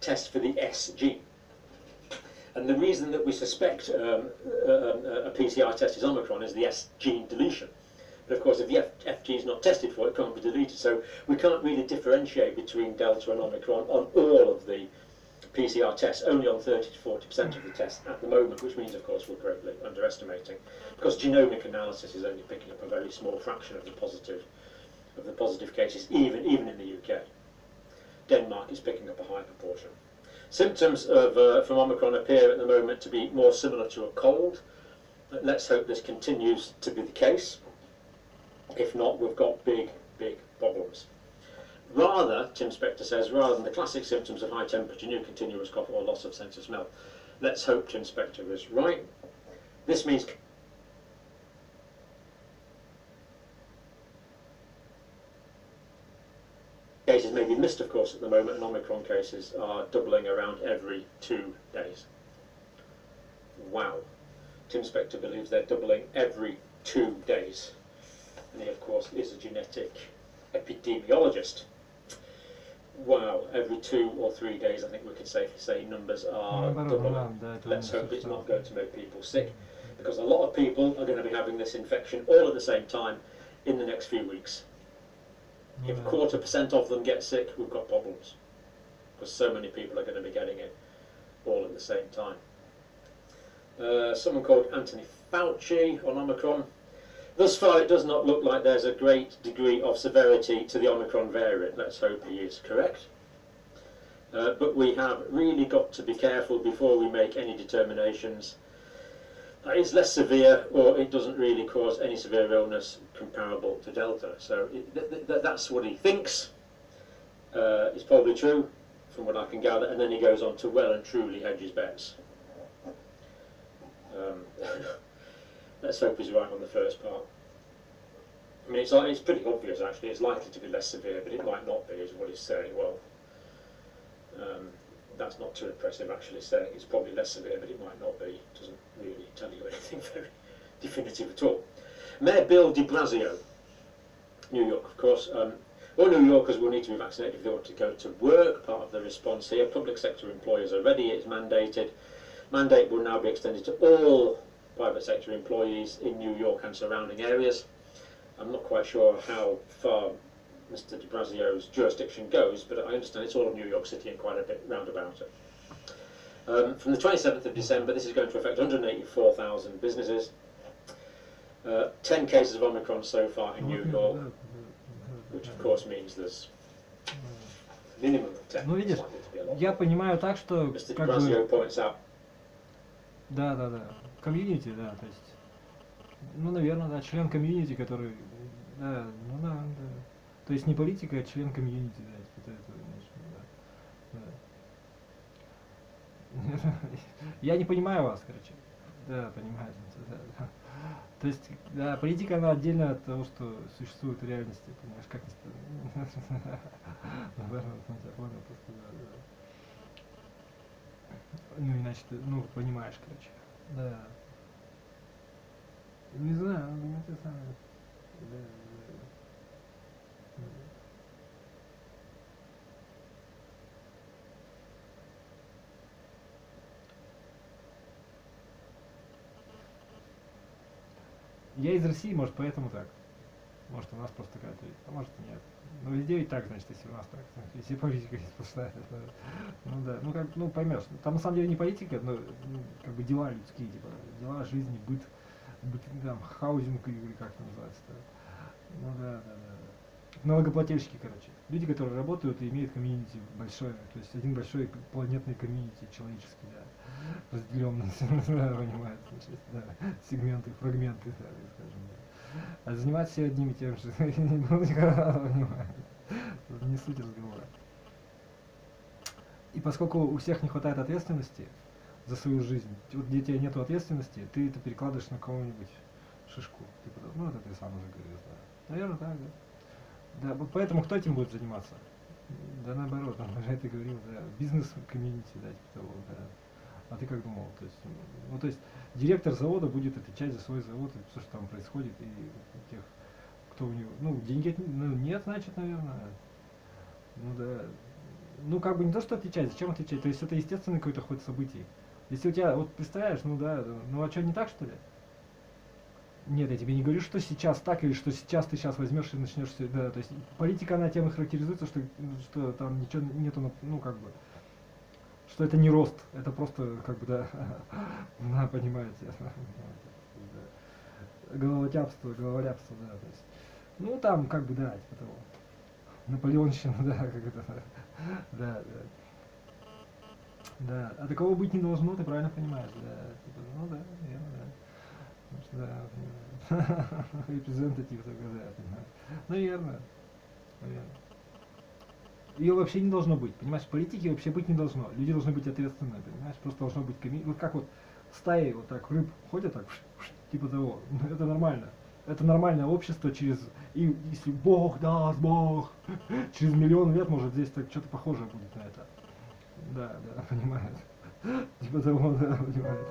test for the S gene. And the reason that we suspect um, a, a PCR test is Omicron is the S gene deletion. But of course, if the F, F gene is not tested for, it can't be deleted. So we can't really differentiate between Delta and Omicron on all of the PCR tests, only on 30 to 40% of the tests at the moment, which means, of course, we're greatly underestimating. Because genomic analysis is only picking up a very small fraction of the positive of the positive cases, even, even in the UK. Denmark is picking up a high proportion. Symptoms of, uh, from Omicron appear at the moment to be more similar to a cold. Let's hope this continues to be the case. If not, we've got big, big problems. Rather, Tim Spector says, rather than the classic symptoms of high temperature, new continuous cough or loss of sense of smell. Let's hope Tim Spector is right. This means missed, of course, at the moment, and Omicron cases are doubling around every two days. Wow. Tim Spector believes they're doubling every two days. And he, of course, is a genetic epidemiologist. Wow, every two or three days, I think we could safely say numbers are doubling. Let's hope it's not going to make people sick, because a lot of people are going to be having this infection all at the same time in the next few weeks. If a quarter percent of them get sick, we've got problems. Because so many people are going to be getting it all at the same time. Uh, someone called Anthony Fauci on Omicron. Thus far, it does not look like there's a great degree of severity to the Omicron variant. Let's hope he is correct. Uh, but we have really got to be careful before we make any determinations that it's less severe or it doesn't really cause any severe illness comparable to Delta. So th th that's what he thinks uh, is probably true from what I can gather and then he goes on to well and truly hedge his bets. Um, let's hope he's right on the first part. I mean, it's, like, it's pretty obvious actually, it's likely to be less severe, but it might not be, is what he's saying. Well, um, that's not too impressive actually saying it's probably less severe, but it might not be. It doesn't really tell you anything very definitive at all. Mayor Bill de Blasio, New York, of course. Um, all New Yorkers will need to be vaccinated if they want to go to work. Part of the response here, public sector employers are ready. It's mandated. Mandate will now be extended to all private sector employees in New York and surrounding areas. I'm not quite sure how far Mr de Blasio's jurisdiction goes, but I understand it's all of New York City and quite a bit round about it. Um, from the 27th of December, this is going to affect 184,000 businesses. Uh, 10 cases of Omicron so far in New York, which of course means there's minimum of 10. Ну видишь, я понимаю так, что Mr. как бы, points out да, да, да, комьюнити, да, то есть, ну, наверное, да, член комьюнити, который, да, ну да, да. То есть не политика, а член комьюнити, да, имеешь в виду, да. Да. Я не понимаю вас, короче. Да, понимаю. да, да. То есть, да, политика, она отдельно от того, что существует в реальности, понимаешь, как странно. Наверное, понял, просто, да, да. Ну, иначе ты, ну, понимаешь, короче. Да. Не знаю, ну, это самое. Я из России, может, поэтому так. Может, у нас просто такая ответ, а может нет. Ну, везде ведь так, значит, если у нас так. Если политика здесь пустая. то- Ну да, ну как, ну поймешь. Там на самом деле не политика, но ну, как бы дела людские, типа, дела жизни, быт, быт там, housing или как это называется-то. Ну да, да, да. Налогоплательщики, короче. Люди, которые работают и имеют комьюнити большое. То есть один большой планетный комьюнити человеческий, да. Разделенный, понимаете, да. Сегменты, фрагменты, да, скажем. Да. А заниматься все одним и тем же, ну, никогда, понимаете. Это не суть разговора. И поскольку у всех не хватает ответственности за свою жизнь, вот где тебя нет ответственности, ты это перекладываешь на кого-нибудь шишку. Типа, ну это ты сам уже говорил, да. Наверное, так, да. Да, поэтому кто этим будет заниматься? Да наоборот, он уже это говорил, да, бизнес-комьюнити, да, типа того, да. А ты как думал? То есть, ну, то есть директор завода будет отвечать за свой завод, и все, что там происходит, и тех, кто у него, ну, деньги, ну, нет, значит, наверное. Ну да, ну, как бы не то, что отвечать, зачем отвечать? То есть это естественный какой-то ход событий. Если у тебя, вот представляешь, ну да, ну а что, не так, что ли? Нет, я тебе не говорю, что сейчас так, или что сейчас ты сейчас возьмешь и начнешь все, да, то есть политика, она тем и характеризуется, что, что там ничего нету, ну, как бы, что это не рост, это просто, как бы, да, да, понимаете, головотяпство, говоряпство, да, то есть, ну, там, как бы, да, типа того, Наполеонщина, да, как это, да, да. Да, а такого быть не должно, ты правильно понимаешь, да, типа, ну да, верно, да. Репрезентатив такой, да, понимаешь. Наверное, наверное. Ее вообще не должно быть, понимаешь, политики вообще быть не должно. Люди должны быть ответственны, понимаешь, просто должно быть коми... Вот как вот стаи вот так рыб ходят так, типа того, это нормально. Это нормальное общество через, и если Бог даст, Бог, через миллион лет, может, здесь так что-то похожее будет на это. Да, да, понимает. Типа того, да, понимает.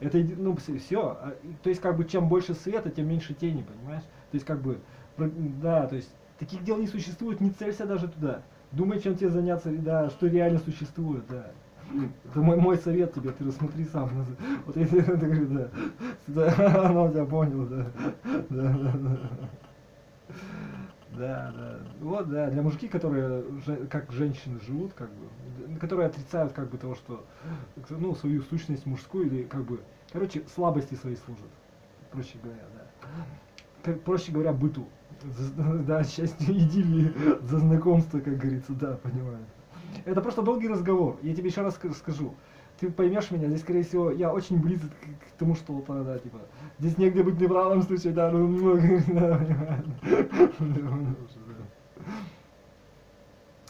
Это, ну, все. А, то есть, как бы, чем больше света, тем меньше тени, понимаешь? То есть, как бы, да, то есть, таких дел не существует, не целься даже туда. Думай, чем тебе заняться, да, что реально существует, да. Это мой, мой совет тебе, ты рассмотри сам. Вот я тебе говорю, да. да. Она тебя понял, да. Да, да, да. Да, да. Вот, да, для мужики, которые как женщины живут, как бы, которые отрицают как бы того, что, ну, свою сущность мужскую или как бы, короче, слабости свои служат, проще говоря, да. Проще говоря, быту. Да, счастье идиллии за знакомство, как говорится, да, понимаю. Это просто долгий разговор. Я тебе еще раз скажу. Ты поймешь меня, здесь, скорее всего, я очень близок к, к тому, что, да, типа, здесь негде быть неправым случае, да, ну, ну, да,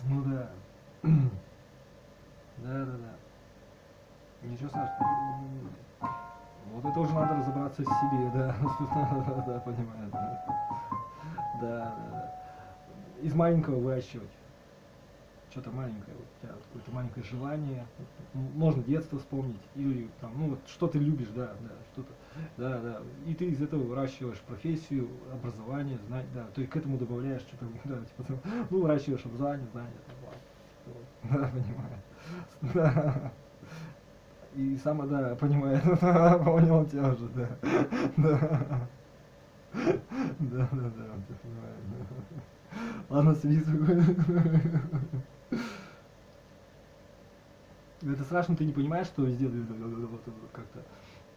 ну, да. Да, да, да. Ничего страшного. Вот это уже надо разобраться в себе, да. да, да, понимаю, да. Да, да, да. Из маленького выращивать что-то маленькое, у тебя какое-то маленькое желание, можно детство вспомнить, или там, ну вот что ты любишь, да, да, что-то, да, да, и ты из этого выращиваешь профессию, образование, знать, да, то есть к этому добавляешь что-то, да, типа, там, ну, выращиваешь образование, знания, там, вот, да, понимаю, да. И сама, да, понимаю, понял тебя уже, да, да. Да, да, да, понимаю. Ладно, сиди это страшно, ты не понимаешь, что сделали как-то.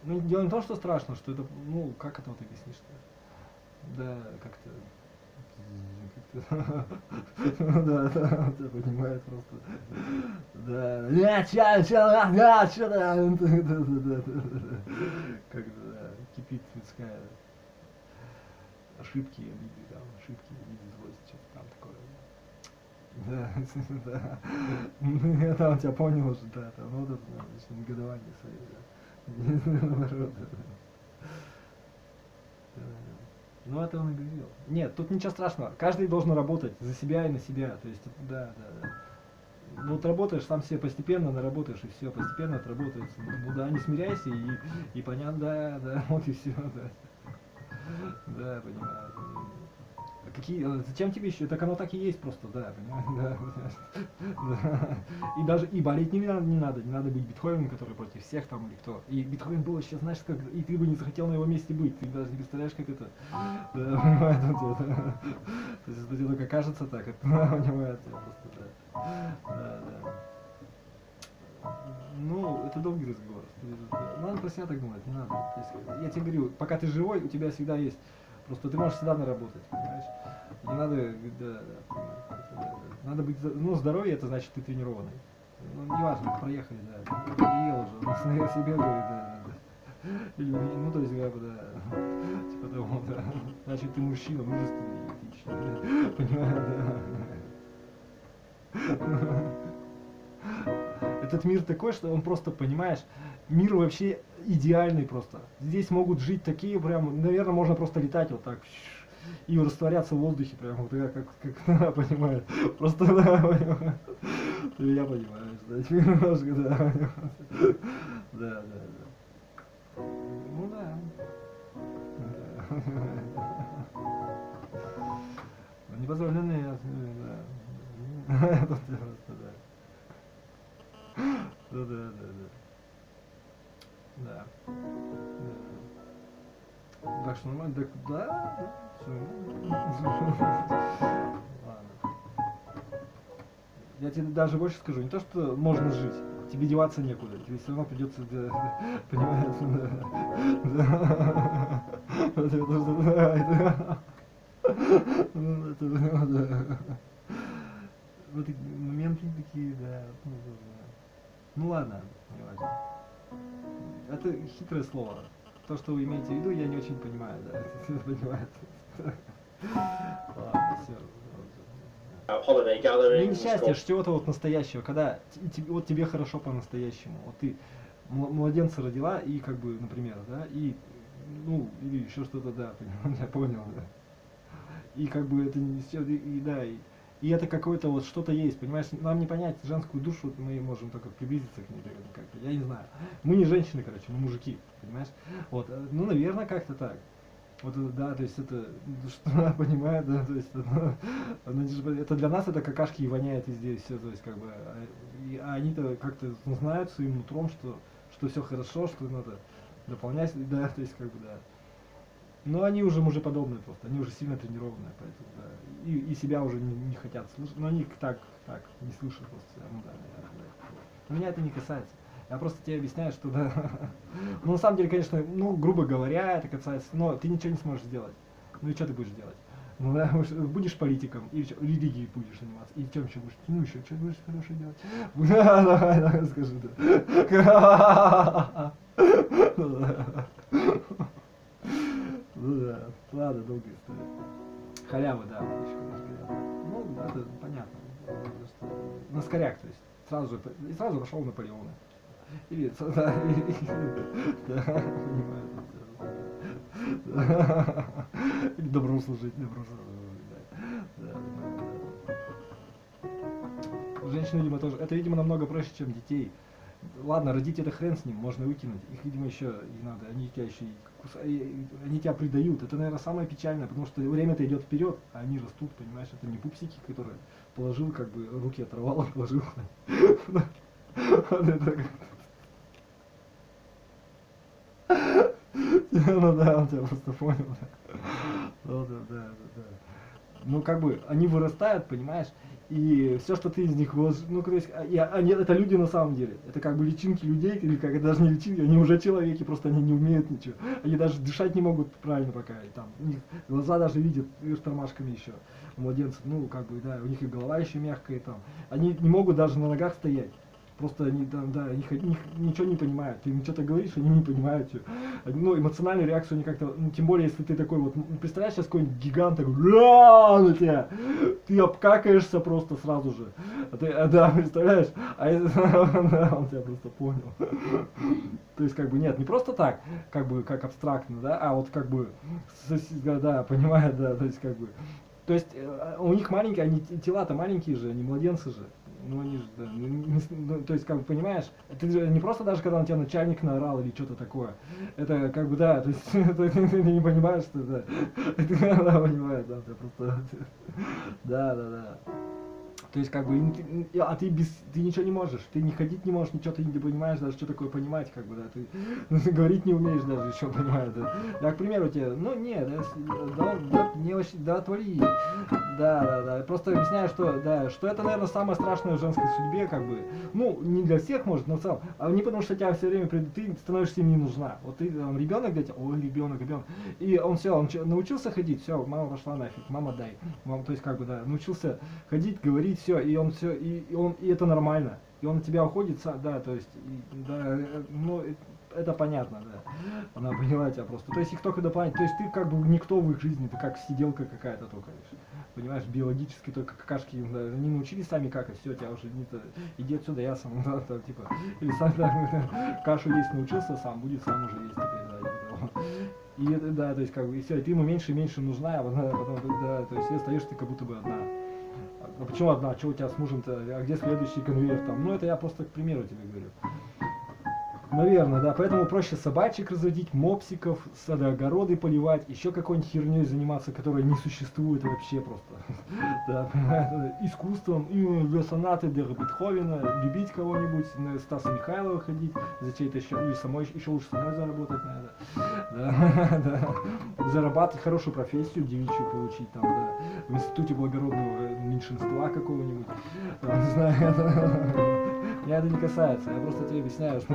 Ну, дело не в том, что страшно, что это, ну, как это вот объяснишь -то? Да, как-то. Да, да, ты понимаешь просто. Да, да, ча, ча, да, ча, да, как да, кипит людская ошибки, обиды, там, ошибки, обиды, злость. Да, да. Я там тебя понял уже, да, там вот это, значит, негодование. Наоборот, Ну, это он и говорил. Нет, тут ничего страшного. Каждый должен работать за себя и на себя. То есть, да, да, да. Ну, вот работаешь сам себе постепенно, наработаешь, и все, постепенно отработается. Ну да, не смиряйся, и, и понятно, да, да, вот и все, да. Да, понимаю. Какие, э, зачем тебе еще? Так оно так и есть просто, да, понимаешь? Да, да. И даже и болеть не надо, не надо, не надо быть Бетховеном, который против всех там или кто. И Бетховен был еще, знаешь, как, и ты бы не захотел на его месте быть, ты даже не представляешь, как это. Да, это. То есть это только кажется так, это понимаете, просто, да. Да, да. Ну, это долгий разговор. Надо про себя так думать, не надо. Я тебе говорю, пока ты живой, у тебя всегда есть Просто ты можешь всегда наработать, понимаешь? Не надо, да, да, надо быть, ну, здоровье, это значит ты тренированный. Ну, неважно, проехали, да, ел уже, на себе говорит, да, да. Или, ну, то есть, как бы, да, типа того, да. Значит, ты мужчина, мужественный, этичный, понимаю, да. Этот мир такой, что он просто, понимаешь, мир вообще идеальный просто. Здесь могут жить такие прям, наверное, можно просто летать вот так и растворяться в воздухе прям вот я как, как понимаю. Просто да, понимаю. Я понимаю, да, немножко, да. Да, да, да. Ну да. Непозволенные, да. Тут просто, да. Да, да, да, да. Да. Так что нормально, да, да, все. Я тебе даже больше скажу, не то, что можно жить, тебе деваться некуда, тебе все равно придется, понимаешь, хитрое слово. То, что вы имеете в виду, я не очень понимаю, да. Ладно, все. Holiday Ну, несчастье, got- чего-то вот настоящего, когда вот тебе хорошо по-настоящему, вот ты мл- младенца родила и как бы, например, да, и ну или еще что-то, да, я понял, да. И как бы это не все, и да, и, и это какое-то вот что-то есть, понимаешь, нам не понять женскую душу, мы можем только приблизиться к ней, как-то, я не знаю. Мы не женщины, короче, мы мужики, понимаешь? Вот, э, ну, наверное, как-то так. Вот это, да, то есть это, ну, что она понимает, да, то есть она- это для нас это какашки и воняет везде все, то есть как бы, а, а они-то как-то знают своим нутром, что, что все хорошо, что надо дополнять, да, то есть как бы, да. Но они уже мужеподобные просто, они уже сильно тренированные, поэтому, да, и, и себя уже не, не хотят слышать, но они так, так, не слышат просто, ну да, да, да. Но меня это не касается. Я просто тебе объясняю, что да. Ну, на самом деле, конечно, ну, грубо говоря, это касается, но ты ничего не сможешь сделать. Ну и что ты будешь делать? Ну да, будешь политиком, чё, религией будешь заниматься, и чем еще будешь? Ну еще, что будешь хорошее делать? Да, давай, давай, скажи, да. Ну да. Ладно, долгая история. Халява, да. Ну, это понятно. На скоряк, то есть. Сразу и сразу пошел Наполеона. Или, да, да, понимаю. Или добром служить, добром служить. Женщины, видимо, тоже. Это, видимо, намного проще, чем детей. Ладно, родить это хрен с ним, можно выкинуть. Их, видимо, еще не надо. Они тебя еще и куса- и- и- они тебя предают. Это, наверное, самое печальное, потому что время-то идет вперед, а они растут, понимаешь, это не пупсики, которые положил, как бы руки оторвал, положил. Ну да, он тебя просто понял. Ну да, да, да, да. Ну как бы они вырастают, понимаешь, и все, что ты из них вложишь, ну то есть, а- и они, это люди на самом деле, это как бы личинки людей, или как, даже не личинки, они уже человеки, просто они не умеют ничего, они даже дышать не могут правильно пока, и там, у них глаза даже видят, видишь, тормашками еще, у младенцев, ну как бы, да, у них и голова еще мягкая, там, они не могут даже на ногах стоять, Просто они там, да, они, них ничего не понимают. Ты им что-то говоришь, они не понимают. Они, Ну, эмоциональную реакцию они как-то, ну, тем более, если ты такой вот, представляешь, сейчас какой-нибудь гигант такой, «Ра!» на тебя, ты обкакаешься просто сразу же. А ты, а, да, представляешь? А да, он тебя просто понял. То есть, как бы, нет, не просто так, как бы, как абстрактно, да, а вот как бы, да, да, понимает, да, то есть, как бы, то есть, э, у них маленькие, они те- тела-то маленькие же, они младенцы же. Ну, они же, да, ну, ну, то есть, как бы, понимаешь, это не просто даже, когда на тебя начальник наорал или что-то такое. Это, как бы, да, то есть, ты не понимаешь, что. Это, да, понимает, да, ты просто, да, да, да. То есть, как бы, а ты без, ты ничего не можешь, ты не ходить не можешь, ничего ты не понимаешь, даже что такое понимать, как бы, да, ты, говорить не умеешь даже, еще понимаешь, да. Да, к примеру, тебе, ну, нет, да, да, да, не вообще, да, отвали, да, да, да, просто объясняю, что, да, что это, наверное, самое страшное в женской судьбе, как бы, ну, не для всех, может, но в целом, а не потому, что тебя все время, ты становишься им не нужна, вот ты, там, ребенок где-то, ой, ребенок, ребенок, и он все, он научился ходить, все, мама пошла нафиг, мама дай, мам, то есть, как бы, да, научился ходить, говорить, все, и он все, и, и он, и это нормально, и он от тебя уходит, да, то есть, и, да, э, ну, э, это понятно, да. Она поняла тебя просто. То есть их только дополнять. То есть ты как бы никто в их жизни, ты как сиделка какая-то только. Понимаешь, биологически только какашки да, они научились сами какать, все, тебя уже не то, иди отсюда, я сам, да, там, типа, или сам да, кашу есть научился, сам будет сам уже есть теперь, да. И да, то есть как бы, и все, и ты ему меньше и меньше нужна, а потом, да, то есть и остаешься как будто бы одна. А почему одна? Что у тебя с мужем-то? А где следующий конвейер там? Ну, это я просто к примеру тебе говорю. Наверное, да. Поэтому проще собачек разводить, мопсиков, садоогороды поливать, еще какой-нибудь херней заниматься, которая не существует вообще просто. Да, понимаете, искусством, и сонаты для Бетховена, любить кого-нибудь, на Стаса Михайлова ходить, за чей-то еще, или самой, еще лучше самой заработать надо. Да, да. Зарабатывать хорошую профессию, девичью получить там, да. В институте благородного меньшинства какого-нибудь. Там, не знаю, меня это не касается, я просто тебе объясняю, что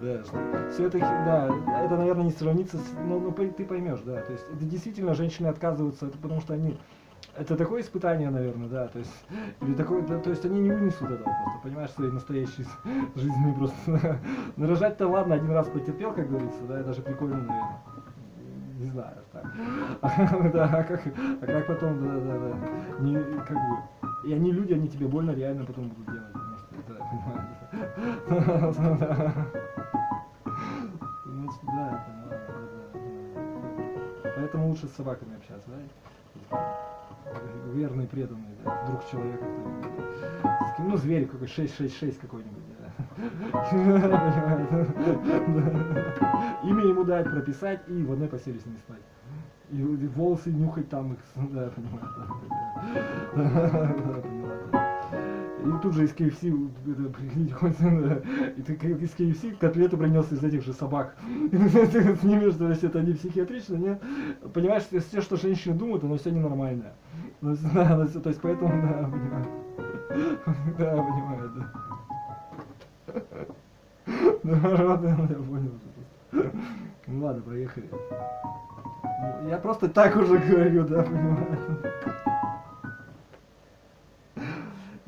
да, что все это, да, это, наверное, не сравнится с, ну, ну, ты поймешь, да, то есть это действительно женщины отказываются, это потому что они, это такое испытание, наверное, да, то есть, или такое, да, то есть они не вынесут этого просто, понимаешь, своей настоящей жизни просто. Нарожать-то ладно, один раз потерпел, как говорится, да, даже прикольно, наверное. Не знаю, так. да, а как, а как потом, да, да, да, не, как бы, и они люди, они тебе больно реально потом будут делать. Значит, да, Поэтому лучше с собаками общаться, да? Верный, преданный, да? Друг человека Ну, зверь какой, 666 какой-нибудь, да. Имя ему дать, прописать и в одной постели с ним спать. И волосы нюхать там их. Да, понимаю. И тут же из KFC, и ты из KFC котлету принес из этих же собак. Ты снимешь, то есть это не психиатрично, нет? Понимаешь, все, что женщины думают, оно все ненормальное. Ну, да, то есть поэтому, да, понимаю. Да, понимаю, да. Да, да, я понял. Ну ладно, поехали. Я просто так уже говорю, да, понимаю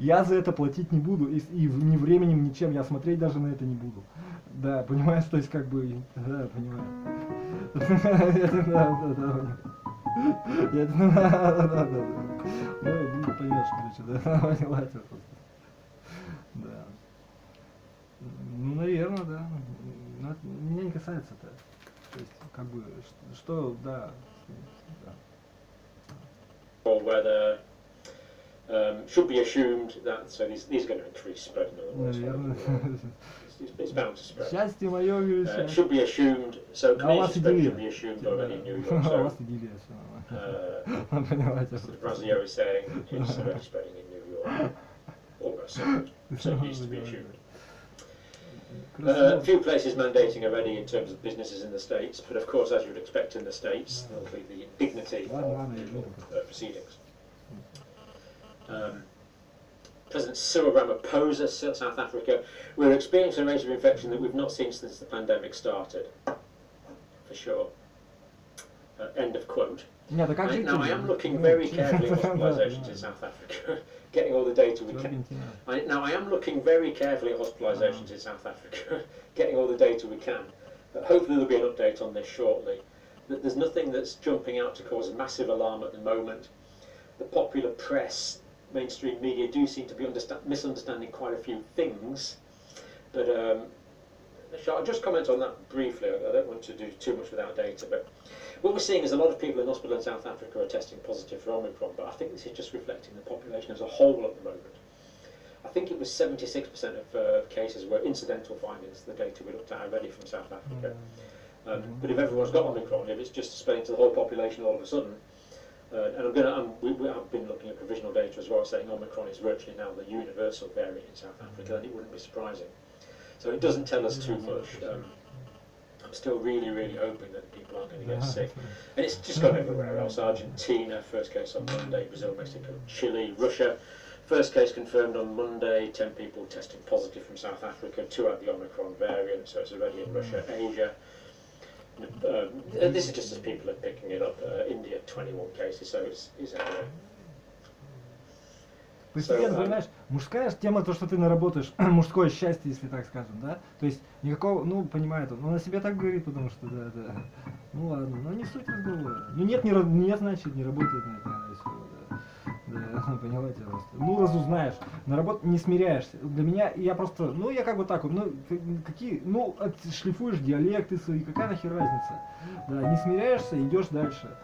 я за это платить не буду, и, и ни временем, ничем, я смотреть даже на это не буду. Да, понимаешь, то есть как бы, да, понимаю. Да, да, да. Да, да, да. Ну, поймешь, короче, да, поняла тебя просто. Да. Ну, наверное, да. Но это меня не касается это. То есть, как бы, что, да. да. Um, should be assumed that so these, these are going to increase spread in other words. it's, bound to spread. Uh, should be assumed. So Canadian spread should be assumed already in New York. So, uh, the Brazier is saying it's already spreading in New York. Almost so, it needs to be assumed. Uh, a few places mandating already in terms of businesses in the States, but of course, as you'd expect in the States, there'll be the dignity of legal uh, proceedings. Um, President Cyril Ramaphosa, South Africa, we're experiencing a rate of infection that we've not seen since the pandemic started, for sure. Uh, end of quote. Yeah, I, now, I am looking very carefully at hospitalisations in South Africa, getting all the data we can. I, now, I am looking very carefully at hospitalisations in South Africa, getting all the data we can. But hopefully there'll be an update on this shortly. But there's nothing that's jumping out to cause a massive alarm at the moment. The popular press mainstream media do seem to be misunderstanding quite a few things. But um, shall I just comment on that briefly? I don't want to do too much without data, but what we're seeing is a lot of people in hospital in South Africa are testing positive for Omicron, but I think this is just reflecting the population as a whole at the moment. I think it was 76% of uh, cases were incidental findings, the data we looked at already from South Africa. Mm. Um, but if everyone's got Omicron, if it's just spreading to the whole population all of a sudden, uh, and I'm going to, we, we have been looking at provisional data as well, saying Omicron is virtually now the universal variant in South Africa, and it wouldn't be surprising. So it doesn't tell us too much. Um, I'm still really, really hoping that people aren't going to get sick. And it's just gone everywhere else. Argentina, first case on Monday, Brazil, Mexico, Chile, Russia. First case confirmed on Monday, 10 people testing positive from South Africa, two had the Omicron variant, so it's already in Russia, Asia. Uh, this is just as people are picking it up. Uh, India, 21 cases, so it's, it's everywhere. Постепенно, so, понимаешь, мужская тема, то, что ты наработаешь, мужское счастье, если так скажем, да? То есть никакого, ну, понимает он, он о себе так говорит, потому что, да, да. Ну ладно, но не суть разговора. Ну нет, не, нет, значит, не работает на это, да. Да, понимаете просто. Ну, разузнаешь. На работу не смиряешься. Для меня, я просто, ну, я как бы так вот, ну, какие, ну, шлифуешь диалекты свои, какая нахер разница. Да, не смиряешься, идешь дальше.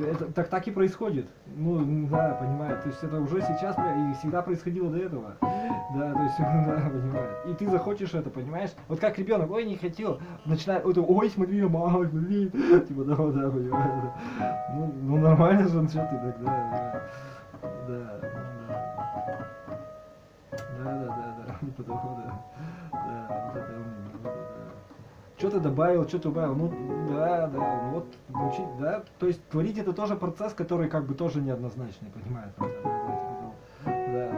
Это, так так и происходит. Ну, да, понимаю. То есть это уже сейчас и всегда происходило до этого. Да, то есть, да, понимаю. И ты захочешь это, понимаешь? Вот как ребенок, ой, не хотел, начинает, ой, ой смотри, мама, смотри. Типа, да, да, понимаю. Ну, ну нормально же, ну что ты тогда, да. Да, да. Да, да, да, да. Потому, да. Да, вот это да что-то добавил, что-то убавил. Ну, да, да, ну вот, научить, да. То есть творить это тоже процесс, который как бы тоже неоднозначный, понимаешь? Да, да, да,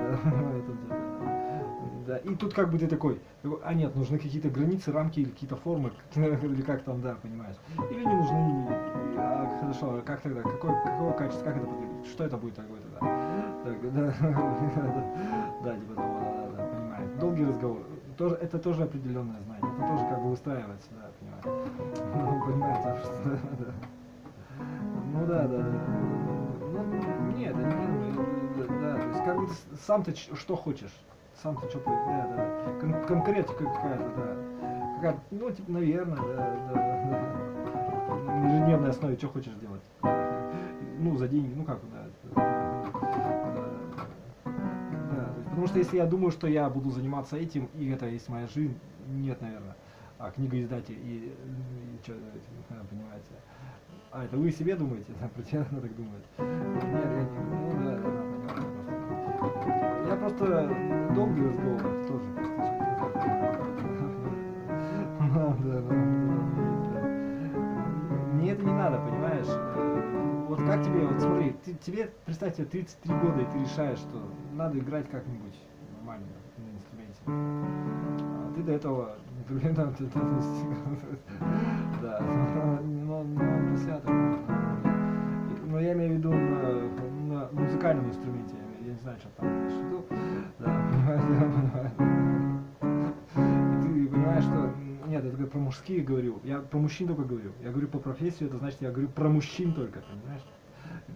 да. И тут как бы ты такой, а нет, нужны какие-то границы, рамки или какие-то формы, или как там, да, понимаешь? Или не нужны, а, хорошо, а как тогда, какое, какое качество, как это? Что это будет тогда? Так, да, да, типа того, да, да, понимаешь. Долгий разговор тоже, это тоже определенное знание, это тоже как бы выстраивается, да, понимаете. Ну, понимаете, что, да. Ну да, да, да. Ну, нет, это не, да, да, то есть как бы сам ты что хочешь, сам ты что, да, да, да. Кон конкретика какая-то, да. Какая ну, типа, наверное, да, да, да. На ежедневной основе что хочешь делать. Ну, за деньги, ну как, да. Потому что если я думаю, что я буду заниматься этим, и это есть моя жизнь, нет, наверное. А книга издатель и, и что, понимаете. А это вы себе думаете, да, про тебя она так думает. Нет, я не, ну да, да. Я просто долгий разговор тоже. Мне это не надо, понимаешь? вот как тебе, вот смотри, ты, тебе, представь, тебе 33 года, и ты решаешь, что надо играть как-нибудь нормально на инструменте. А ты до этого, например, да, ты, ты, да, но, но. Но я имею в виду на, музыкальном инструменте, я не знаю, что там имеешь. Да, понимаешь, да, Ты понимаешь, что нет, я только про мужские говорю. Я про мужчин только говорю. Я говорю по профессию, это значит, я говорю про мужчин только, понимаешь?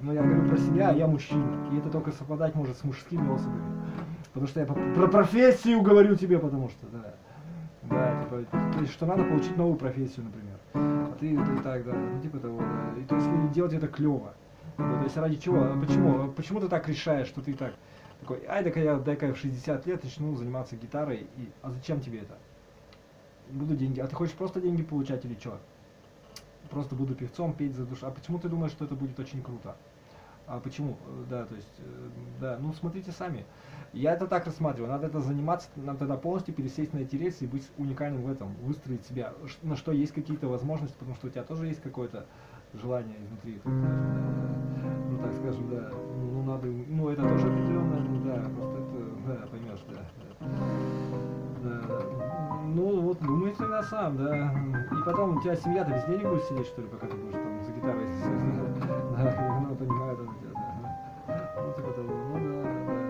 Но я говорю про себя, а я мужчина. И это только совпадать может с мужскими особами. Потому что я про профессию говорю тебе, потому что, да. Да, типа, то есть, что надо получить новую профессию, например. А ты, ты так, да, ну типа того, да. И то есть делать это клево. Да, то есть ради чего? А почему? А почему ты так решаешь, что ты так такой, ай, дай-ка я, дай-ка в 60 лет начну заниматься гитарой, и, а зачем тебе это? буду деньги. А ты хочешь просто деньги получать или что? Просто буду певцом, петь за душу. А почему ты думаешь, что это будет очень круто? А почему? Да, то есть, э, да, ну смотрите сами. Я это так рассматриваю. Надо это заниматься, надо тогда полностью пересесть на эти рельсы и быть уникальным в этом, выстроить себя, на что есть какие-то возможности, потому что у тебя тоже есть какое-то желание изнутри. Ну так скажем, да. Ну надо, ну это тоже определенное, ну да, просто это, да, поймешь, да. да. Ну, вот думай тогда сам, да. И потом у тебя семья-то без денег будет сидеть, что ли, пока ты будешь там за гитарой Да, ну, понимаю, там тебя, да. Ну, типа того, ну да, да.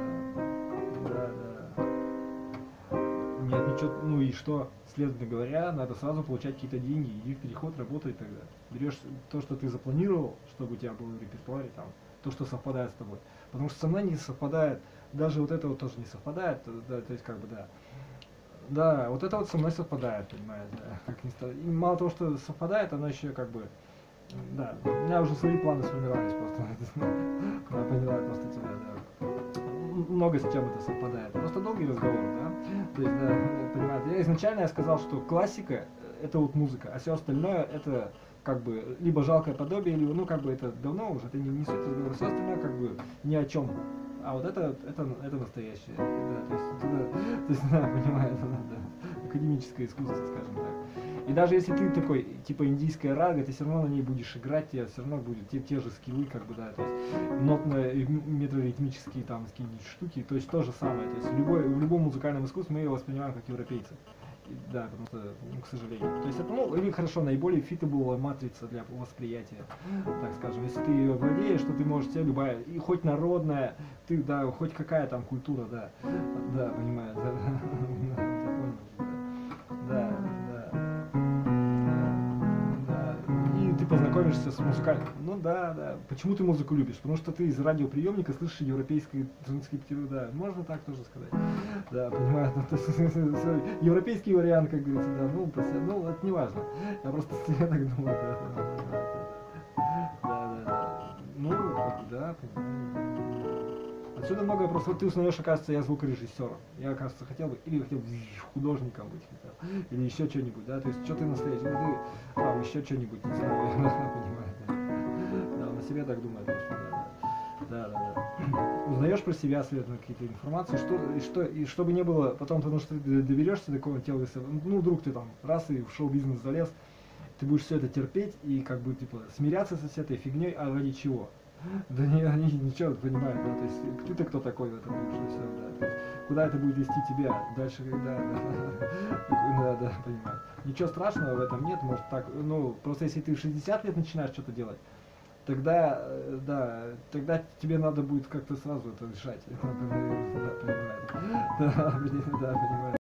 Да, да. Нет, ничего, ну и что, следовательно говоря, надо сразу получать какие-то деньги, иди в переход, работай тогда. Берешь то, что ты запланировал, чтобы у тебя было в репертуаре, там, то, что совпадает с тобой. Потому что со мной не совпадает, даже вот это вот тоже не совпадает, да, то есть как бы, да. Да, вот это вот со мной совпадает, понимаешь, да. Как ни стало. И мало того, что совпадает, оно еще как бы. Да, у меня уже свои планы сформировались просто. Да, поняла просто тебя, да. Много с чем это совпадает. Просто долгий разговор, да. То есть, да, понимаете, я изначально я сказал, что классика это вот музыка, а все остальное это как бы либо жалкое подобие, либо, ну, как бы это давно уже, это не, не суть разговора, все остальное как бы ни о чем. А вот это, это, это настоящее. Да, то есть, это, то есть, да, понимаю, это, да, академическое искусство, скажем так. И даже если ты такой, типа индийская рага, ты все равно на ней будешь играть, тебе все равно будет те, те же скиллы, как бы, да, то есть нотно-метроритмические там какие-нибудь штуки, то есть то же самое. То есть любой, в любом музыкальном искусстве мы его воспринимаем как европейцы. Да, потому что, ну, к сожалению. То есть это, ну, или хорошо, наиболее фитабла матрица для восприятия, так скажем. Если ты ее владеешь, то ты можешь себе любая, и хоть народная, ты, да, хоть какая там культура, да, да, понимаю, да, познакомишься с музыкальным. Ну да, да. Почему ты музыку любишь? Потому что ты из радиоприемника слышишь европейский транскриптив, да. Можно так тоже сказать. Да, понимаю. Ну, европейский вариант, как говорится, да. Ну, ну это не важно. Я просто я так думаю, да. Да, да, да. Да, понимаю. Отсюда много просто ты узнаешь, оказывается, я звукорежиссером. Я, оказывается, хотел бы, или хотел бы художником быть, хотел, или еще что-нибудь, да, то есть что ты настоящий, ну ты, а, еще что-нибудь, не знаю, понимаю, да. да, о себе так думает, да, да, да, да. Узнаешь про себя, следовательно, какие-то информации, что, и что, и чтобы не было, потом, потому что ты доверешься до какого-то тела, ну, вдруг ты там раз и в шоу-бизнес залез, ты будешь все это терпеть и как бы, типа, смиряться со этой фигней, а ради чего? Да не, они ничего понимают, да, то есть ты-то кто такой в этом мире, все, да, то есть, куда это будет вести тебя, дальше, когда, да, да, да, понимаю. Ничего страшного в этом нет, может так, ну, просто если ты в 60 лет начинаешь что-то делать, тогда, э, да, тогда тебе надо будет как-то сразу это решать, да, понимаю, да, да, понимаю.